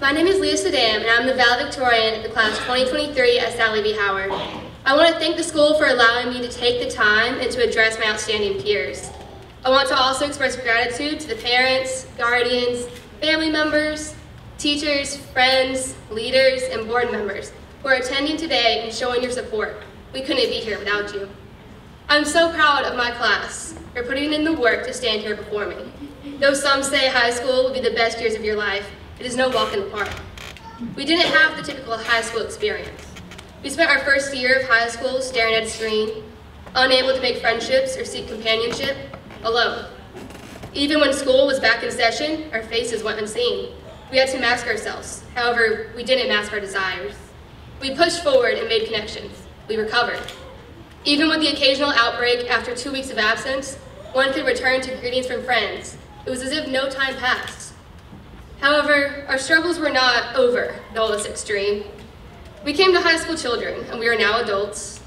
My name is Leah Suydam, and I'm the valedictorian of the class 2023 at Sallie B. Howard. I want to thank the school for allowing me to take the time and to address my outstanding peers. I want to also express gratitude to the parents, guardians, family members, teachers, friends, leaders, and board members who are attending today and showing your support. We couldn't be here without you. I'm so proud of my class for putting in the work to stand here before me. Though some say high school will be the best years of your life, it is no walk in the park. We didn't have the typical high school experience. We spent our first year of high school staring at a screen, unable to make friendships or seek companionship, alone. Even when school was back in session, our faces went unseen. We had to mask ourselves. However, we didn't mask our desires. We pushed forward and made connections. We recovered. Even with the occasional outbreak after two weeks of absence, one could return to greetings from friends. It was as if no time passed. However, our struggles were not over, though less extreme. We came to high school children, and we are now adults.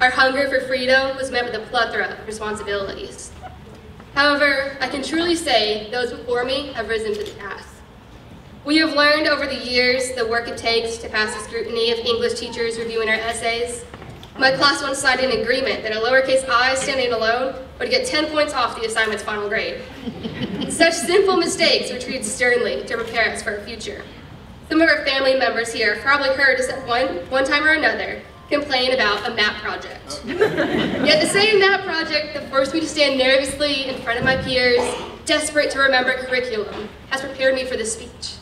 Our hunger for freedom was met with a plethora of responsibilities. However, I can truly say those before me have risen to the task. We have learned over the years the work it takes to pass the scrutiny of English teachers reviewing our essays. My class once signed an agreement that a lowercase i standing alone would get 10 points off the assignment's final grade. Such simple mistakes were treated sternly to prepare us for our future. Some of our family members here have probably heard us at one, one time or another complain about a map project. Yet the same map project that forced me to stand nervously in front of my peers, desperate to remember curriculum, has prepared me for this speech.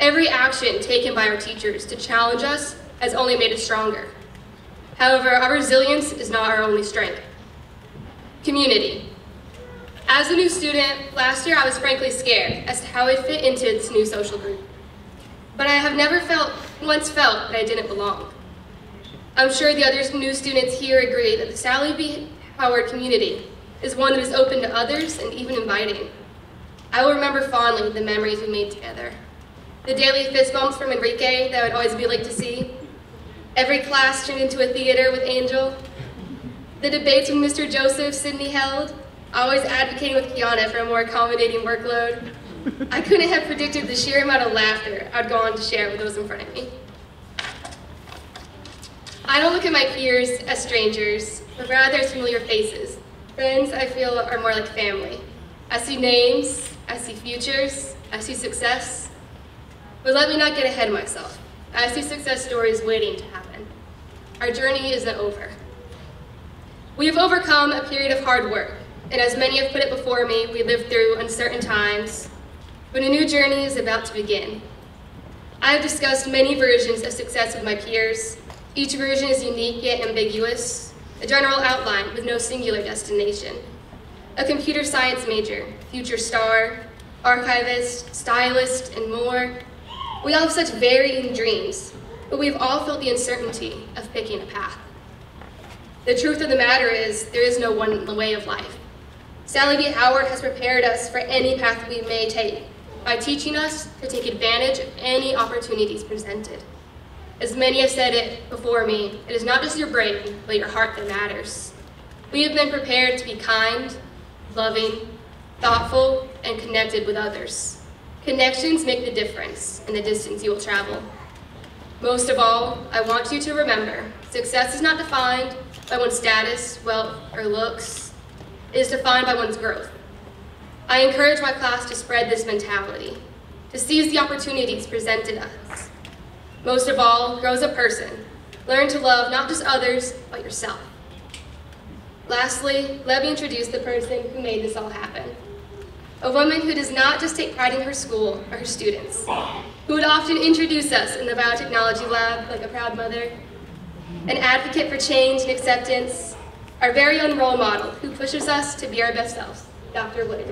Every action taken by our teachers to challenge us has only made us stronger. However, our resilience is not our only strength. Community. As a new student, last year I was frankly scared as to how I'd fit into this new social group. But I have never felt, once felt that I didn't belong. I'm sure the other new students here agree that the Sallie B. Howard community is one that is open to others and even inviting. I will remember fondly the memories we made together. The daily fist bumps from Enrique that I would always be like to see. Every class turned into a theater with Angel. The debates with Mr. Joseph Sydney held, always advocating with Kiana for a more accommodating workload. I couldn't have predicted the sheer amount of laughter I'd go on to share with those in front of me. I don't look at my peers as strangers, but rather as familiar faces. Friends, I feel, are more like family. I see names, I see futures, I see success. But let me not get ahead of myself. I see success stories waiting to happen. Our journey isn't over. We have overcome a period of hard work, and as many have put it before me, we live through uncertain times, but a new journey is about to begin. I have discussed many versions of success with my peers, each version is unique yet ambiguous, a general outline with no singular destination. A computer science major, future star, archivist, stylist, and more. We all have such varying dreams, but we've all felt the uncertainty of picking a path. The truth of the matter is, there is no one way of life. Sallie B. Howard has prepared us for any path we may take by teaching us to take advantage of any opportunities presented. As many have said it before me, it is not just your brain, but your heart that matters. We have been prepared to be kind, loving, thoughtful, and connected with others. Connections make the difference in the distance you will travel. Most of all, I want you to remember, success is not defined by one's status, wealth, or looks. Is defined by one's growth. I encourage my class to spread this mentality, to seize the opportunities presented us, most of all, grow as a person. Learn to love not just others, but yourself. Lastly, let me introduce the person who made this all happen. A woman who does not just take pride in her school or her students, who would often introduce us in the biotechnology lab like a proud mother, an advocate for change and acceptance, our very own role model who pushes us to be our best selves, Dr. Wood.